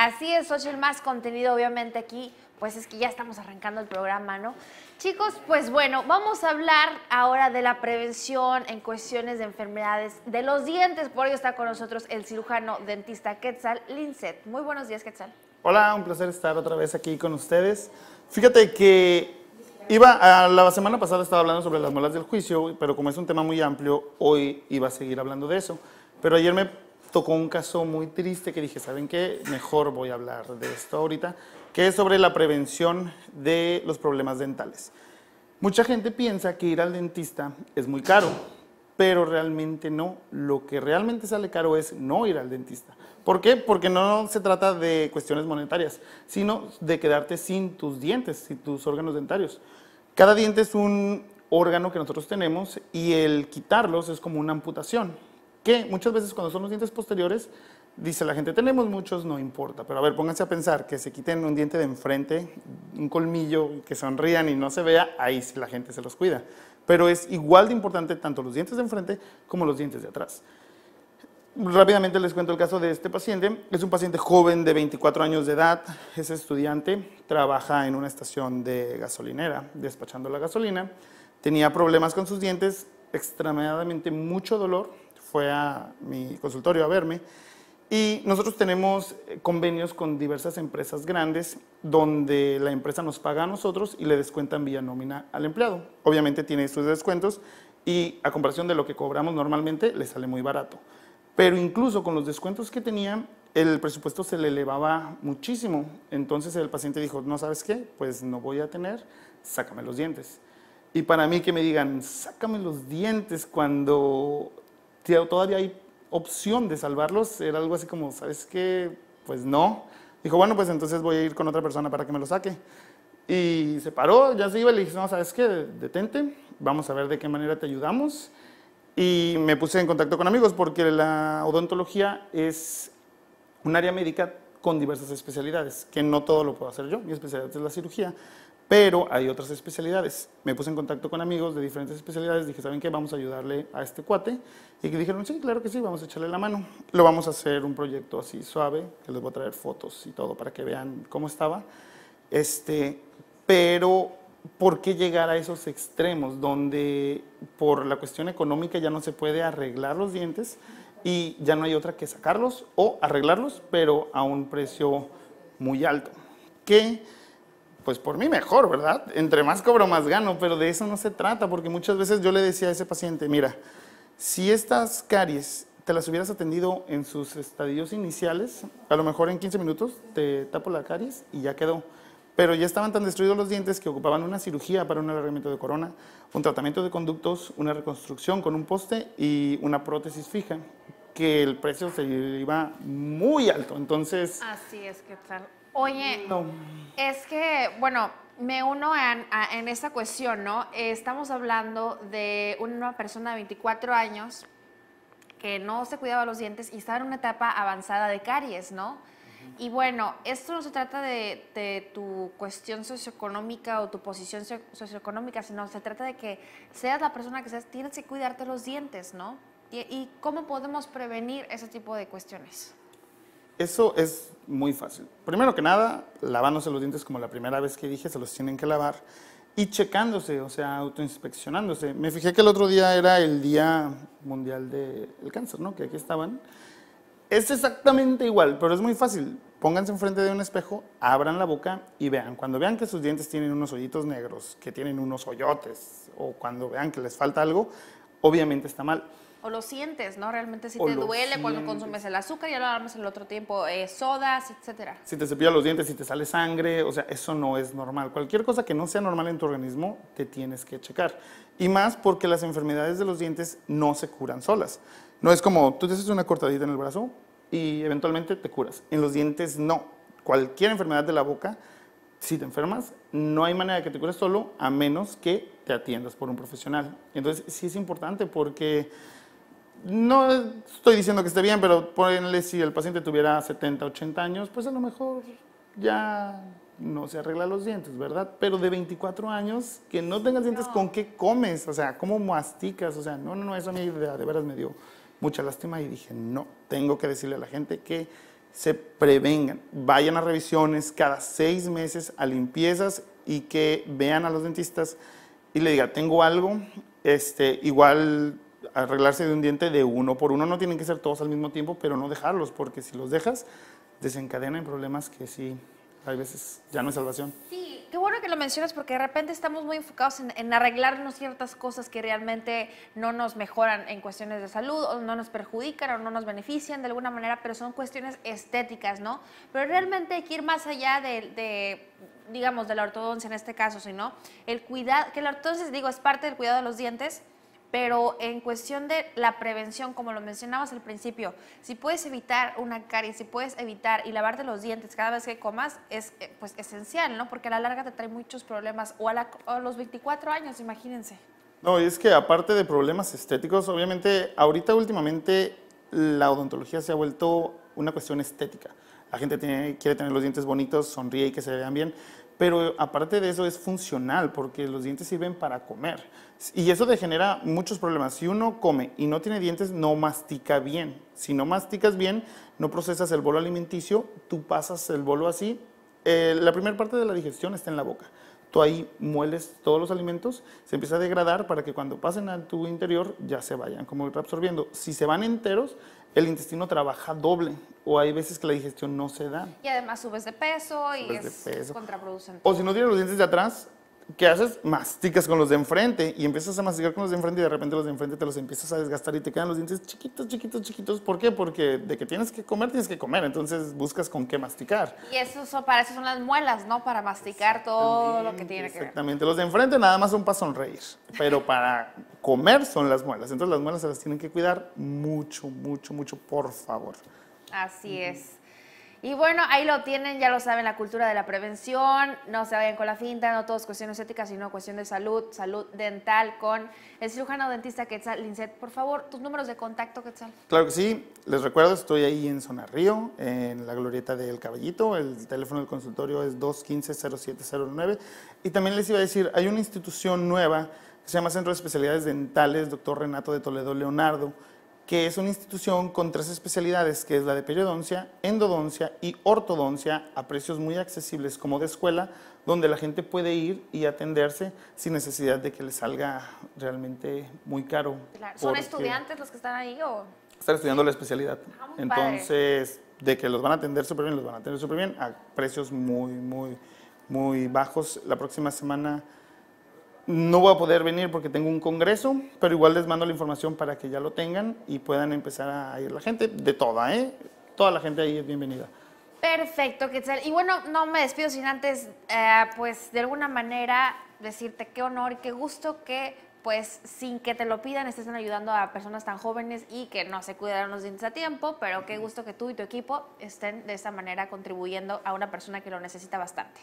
Así es, Xochitl, más contenido obviamente aquí, pues es que ya estamos arrancando el programa, ¿no? Chicos, pues bueno, vamos a hablar ahora de la prevención en cuestiones de enfermedades de los dientes. Por ello está con nosotros el cirujano dentista Quetzal Linset. Muy buenos días, Quetzal. Hola, un placer estar otra vez aquí con ustedes. Fíjate que iba a, la semana pasada estaba hablando sobre las muelas del juicio, pero como es un tema muy amplio, hoy iba a seguir hablando de eso. Pero ayer me tocó un caso muy triste que dije, ¿saben qué? Mejor voy a hablar de esto ahorita, que es sobre la prevención de los problemas dentales. Mucha gente piensa que ir al dentista es muy caro, pero realmente no. Lo que realmente sale caro es no ir al dentista. ¿Por qué? Porque no se trata de cuestiones monetarias, sino de quedarte sin tus dientes, sin tus órganos dentarios. Cada diente es un órgano que nosotros tenemos y el quitarlos es como una amputación que muchas veces cuando son los dientes posteriores, dice la gente, tenemos muchos, no importa, pero a ver, pónganse a pensar que se quiten un diente de enfrente, un colmillo, que sonrían y no se vea, ahí la gente se los cuida. Pero es igual de importante tanto los dientes de enfrente como los dientes de atrás. Rápidamente les cuento el caso de este paciente. Es un paciente joven de 24 años de edad, es estudiante, trabaja en una estación de gasolinera, despachando la gasolina. Tenía problemas con sus dientes, extremadamente mucho dolor, fue a mi consultorio a verme. Y nosotros tenemos eh, convenios con diversas empresas grandes donde la empresa nos paga a nosotros y le descuentan vía nómina al empleado. Obviamente tiene sus descuentos y a comparación de lo que cobramos normalmente le sale muy barato. Pero incluso con los descuentos que tenía, el presupuesto se le elevaba muchísimo. Entonces el paciente dijo, no sabes qué, pues no voy a tener, sácame los dientes. Y para mí que me digan, sácame los dientes cuando todavía hay opción de salvarlos, era algo así como, ¿sabes qué? Pues no. Dijo, bueno, pues entonces voy a ir con otra persona para que me lo saque. Y se paró, ya se iba le dije, no, ¿sabes qué? Detente, vamos a ver de qué manera te ayudamos. Y me puse en contacto con amigos porque la odontología es un área médica con diversas especialidades, que no todo lo puedo hacer yo, mi especialidad es la cirugía, pero hay otras especialidades. Me puse en contacto con amigos de diferentes especialidades, dije, ¿saben qué? Vamos a ayudarle a este cuate. Y que dijeron, sí, claro que sí, vamos a echarle la mano. Lo vamos a hacer un proyecto así suave, que les voy a traer fotos y todo para que vean cómo estaba. Este, pero, ¿por qué llegar a esos extremos donde por la cuestión económica ya no se puede arreglar los dientes y ya no hay otra que sacarlos o arreglarlos, pero a un precio muy alto? ¿Qué? Pues por mí mejor, ¿verdad? Entre más cobro, más gano, pero de eso no se trata, porque muchas veces yo le decía a ese paciente, mira, si estas caries te las hubieras atendido en sus estadios iniciales, a lo mejor en 15 minutos te tapo la caries y ya quedó. Pero ya estaban tan destruidos los dientes que ocupaban una cirugía para un alargamiento de corona, un tratamiento de conductos, una reconstrucción con un poste y una prótesis fija, que el precio se iba muy alto. Entonces... Así es que tal. Oye, es que, bueno, me uno en, en esta cuestión, ¿no? estamos hablando de una persona de 24 años que no se cuidaba los dientes y estaba en una etapa avanzada de caries, ¿no? Y bueno, esto no se trata de, tu cuestión socioeconómica o tu posición socioeconómica, sino se trata de que seas la persona que seas, tienes que cuidarte los dientes, ¿no? y cómo podemos prevenir ese tipo de cuestiones? Eso es muy fácil. Primero que nada, lavándose los dientes como la primera vez que dije, se los tienen que lavar. Y checándose, o sea, autoinspeccionándose. Me fijé que el otro día era el Día Mundial del Cáncer, ¿no? Que aquí estaban. Es exactamente igual, pero es muy fácil. Pónganse enfrente de un espejo, abran la boca y vean. Cuando vean que sus dientes tienen unos hoyitos negros, que tienen unos hoyotes, o cuando vean que les falta algo, obviamente está mal. O lo sientes, ¿no? Realmente si te duele cuando consumes el azúcar, ya lo hablamos el otro tiempo, eh, sodas, etcétera. Si te cepillas los dientes, si te sale sangre, o sea, eso no es normal. Cualquier cosa que no sea normal en tu organismo, te tienes que checar. Y más porque las enfermedades de los dientes no se curan solas. No es como tú te haces una cortadita en el brazo y eventualmente te curas. En los dientes no. Cualquier enfermedad de la boca, si te enfermas, no hay manera de que te cures solo a menos que te atiendas por un profesional. Entonces sí es importante porque no estoy diciendo que esté bien, pero ponle si el paciente tuviera 70, 80 años, pues a lo mejor ya no se arregla los dientes, ¿verdad? Pero de 24 años, que no tengas dientes, ¿con qué comes? O sea, ¿cómo masticas? O sea, no, no, no, eso a mí de, de veras me dio mucha lástima y dije, no, tengo que decirle a la gente que se prevengan, vayan a revisiones cada seis meses, a limpiezas y que vean a los dentistas y le diga, tengo algo, este, igual arreglarse de un diente de uno por uno, no tienen que ser todos al mismo tiempo, pero no dejarlos, porque si los dejas, desencadenan problemas que sí, a veces ya no hay salvación. Sí, qué bueno que lo mencionas porque de repente estamos muy enfocados en, arreglarnos ciertas cosas que realmente no nos mejoran en cuestiones de salud o no nos perjudican o no nos benefician de alguna manera, pero son cuestiones estéticas, ¿no? Pero realmente hay que ir más allá de, digamos, de la ortodoncia en este caso, sino el cuidado, que la ortodoncia, digo, es parte del cuidado de los dientes, pero en cuestión de la prevención, como lo mencionabas al principio, si puedes evitar una caries, si puedes evitar y lavarte los dientes cada vez que comas, es eh, pues esencial, ¿no? Porque a la larga te trae muchos problemas. O a, los 24 años, imagínense. No, y es que aparte de problemas estéticos, obviamente, ahorita últimamente la odontología se ha vuelto una cuestión estética. La gente quiere tener los dientes bonitos, sonríe y que se vean bien, pero aparte de eso es funcional porque los dientes sirven para comer y eso degenera muchos problemas. Si uno come y no tiene dientes, no mastica bien. Si no masticas bien, no procesas el bolo alimenticio, tú pasas el bolo así. Eh, la primera parte de la digestión está en la boca. Tú ahí mueles todos los alimentos, se empieza a degradar para que cuando pasen al tubo interior ya se vayan como reabsorbiendo. Si se van enteros, el intestino trabaja doble o hay veces que la digestión no se da. Y además subes de peso y es contraproducente. O si no tienes los dientes de atrás, ¿qué haces? Masticas con los de enfrente y empiezas a masticar con los de enfrente y de repente los de enfrente te los empiezas a desgastar y te quedan los dientes chiquitos, chiquitos, chiquitos. ¿Por qué? Porque de que tienes que comer, tienes que comer. Entonces buscas con qué masticar. Y eso son, para eso son las muelas, ¿no? Para masticar todo lo que tiene que ver. Exactamente. Los de enfrente nada más son para sonreír, pero para comer son las muelas. Entonces las muelas se las tienen que cuidar mucho, mucho, mucho, por favor. Así es. Y bueno, ahí lo tienen, ya lo saben, la cultura de la prevención, no se vayan con la finta, no todo es cuestiones éticas, sino cuestión de salud, salud dental con el cirujano dentista Quetzal Lincet. Por favor, tus números de contacto, Quetzal. Claro que sí, les recuerdo, estoy ahí en Zona Río, en la glorieta del Caballito, el teléfono del consultorio es 215-0709. Y también les iba a decir, hay una institución nueva que se llama Centro de Especialidades Dentales, doctor Renato de Toledo Leonardo, que es una institución con tres especialidades, que es la de periodoncia, endodoncia y ortodoncia, a precios muy accesibles como de escuela, donde la gente puede ir y atenderse sin necesidad de que le salga realmente muy caro. ¿Son estudiantes los que están ahí o...? Están estudiando la especialidad. Ah, Entonces, de que los van a atender súper bien, los van a atender súper bien, a precios muy, muy, muy bajos. La próxima semana no voy a poder venir porque tengo un congreso, pero igual les mando la información para que ya lo tengan y puedan empezar a ir la gente de toda, ¿eh? Toda la gente ahí es bienvenida. Perfecto, Quetzal. Y bueno, no me despido sin antes, eh, pues de alguna manera decirte qué honor y qué gusto que pues sin que te lo pidan estén ayudando a personas tan jóvenes y que no se cuidaron los dientes a tiempo, pero qué gusto que tú y tu equipo estén de esta manera contribuyendo a una persona que lo necesita bastante.